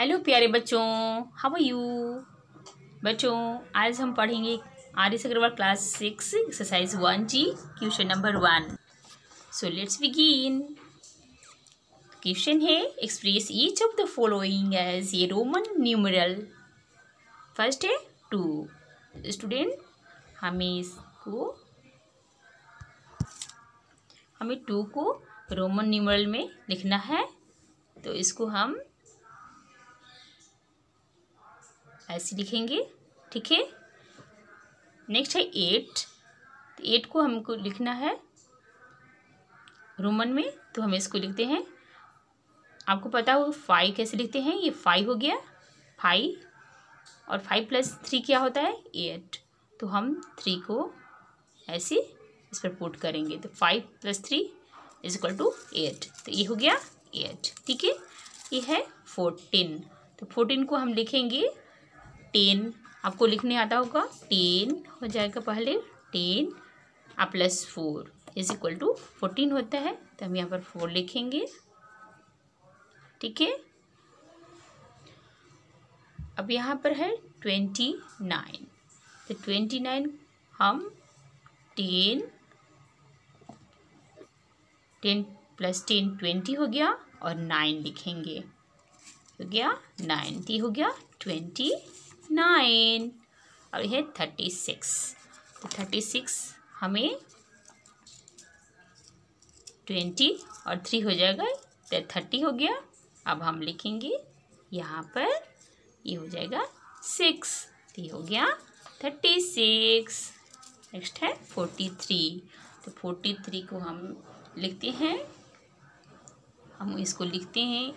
Hello प्यारे बच्चों how are you बच्चों, आज हम पढ़ेंगे Arya Agarwal class six exercise one G question number one so let's begin question है express each of the following as a Roman numeral first है two student हमें इसको, हमें टू को रोमन न्यूमरल में लिखना है तो इसको हम ऐसे लिखेंगे, ठीक है? नेक्स्ट है एट तो एट को हमको लिखना है रोमन में तो हम इसको लिखते हैं। आपको पता हो फाइव कैसे लिखते हैं? ये फाइव हो गया फाइव और फाइव प्लस थ्री क्या होता है? एट तो हम थ्री को ऐसे इस पर पुट करेंगे। तो five plus three is equal to eight तो ये हो गया एट ठीक है? ये है फोर्टीन तो फोर्टीन को हम लिखेंगे टेन आपको लिखने आता होगा टेन हो जाएगा पहले ten uh plus four is equal to fourteen होता है तो हम यहाँ पर फोर लिखेंगे। ठीक है? अब यहाँ पर है ट्वेंटी नाइन तो ट्वेंटी नाइन हम ten ten plus ten twenty हो गया और नाइन लिखेंगे। हो गया? नाइन टी हो गया ट्वेंटी नाइन और यह थर्टी सिक्स तो थर्टी सिक्स हमें ट्वेंटी और थ्री हो जाएगा. तो थर्टी हो गया. अब हम लिखेंगे यहाँ पर ये हो जाएगा सिक्स तो ये हो गया थर्टी सिक्स नेक्स्ट है फोर्टी थ्री तो फोर्टी थ्री को हम लिखते हैं. हम इसको लिखते हैं.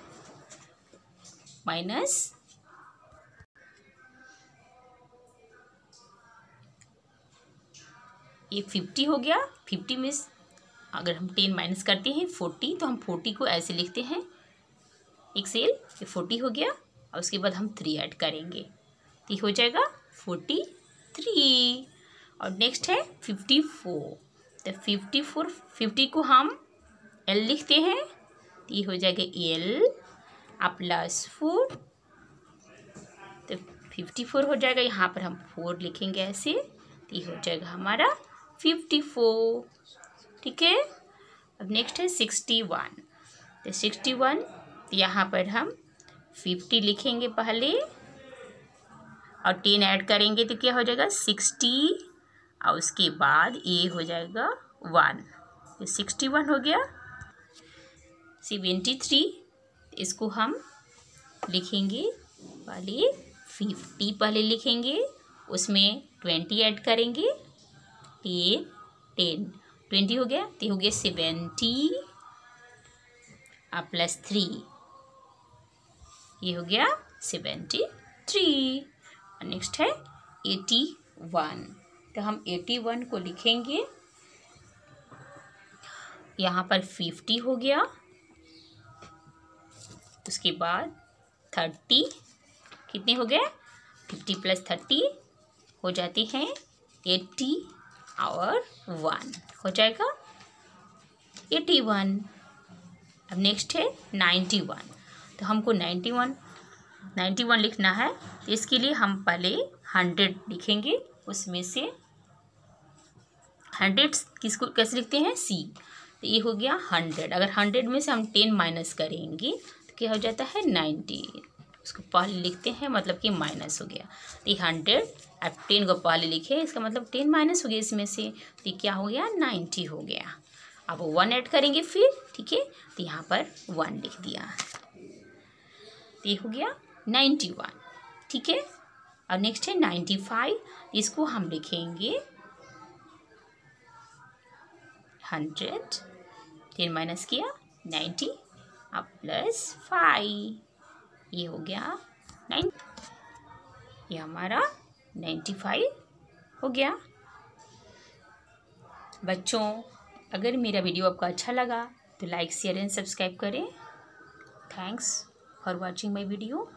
माइनस ये फिफ्टी हो गया, फिफ्टी में अगर हम टेन माइनस करते हैं, फोर्टी तो हम फोर्टी को ऐसे लिखते हैं। एक सेल, ये फोर्टी हो गया, और उसके बाद हम थ्री ऐड करेंगे। तो हो जाएगा फोर्टी थ्री और नेक्स्ट है फिफ्टी फोर तो फिफ्टी फोर फिफ्टी को हम एल लिखते हैं। तो ये हो जाएगा एल आ प्लस फोर तो फिफ्टी फोर हो जाएगा, यहाँ पर हम फोर लिखेंगे ऐसे। तो ये हो जाएगा हमारा फिफ्टी फोर ठीक है? अब नेक्स्ट है सिक्सटी वन तो सिक्सटी वन यहाँ पर हम फिफ्टी लिखेंगे पहले। और टेन ऐड करेंगे तो क्या हो जाएगा? सिक्सटी और उसके बाद ए हो जाएगा वन तो सिक्सटी वन हो गया। सेवेंटी थ्री इसको हम लिखेंगे पहले फिफ्टी पहले लिखेंगे, उसमें ट्वेंटी ऐड करेंगे। टेन टेन ट्वेंटी हो गया तो हो गया सेवेंटी आ प्लस थ्री ये हो गया सेवेंटी थ्री और नेक्स्ट है एटी वन तो हम एटी वन को लिखेंगे. यहाँ पर फिफ्टी हो गया. उसके बाद थर्टी कितने हो गए? फिफ्टी प्लस थर्टी हो जाती हैं एट्टी और वन, हो जाएगा एटी वन अब नेक्स्ट है नाइन्टी वन तो हमको नाइन्टी वन नाइन्टी वन लिखना है। इसके लिए हम पहले हंड्रेड लिखेंगे। उसमें से हंड्रेड किसको, कैसे लिखते हैं? सी तो ये हो गया हंड्रेड अगर हंड्रेड में से हम टेन माइनस करेंगे तो क्या हो जाता है? नाइन्टी उसको पहले लिखते हैं मतलब कि माइनस हो गया। तो ये हंड्रेड अब टेन को पहले लिखे, इसका मतलब टेन माइनस हो गया इसमें से। तो क्या हो गया? नाइन्टी हो गया। अब वन ऐड करेंगे फिर, ठीक है? तो यहाँ पर वन लिख दिया। तो ये हो गया नाइन्टी वन ठीक है? और नेक्स्ट है नाइन्टी फाइव इसको हम लिखेंगे हंड्रेड टेन माइनस किया नाइन्टी अब प्लस फाइव ये हो गया नाइन, ये हमारा नाइन्टी फाइव हो गया। बच्चों, अगर मेरा वीडियो आपको अच्छा लगा तो लाइक, शेयर एंड सब्सक्राइब करें। Thanks for watching my video.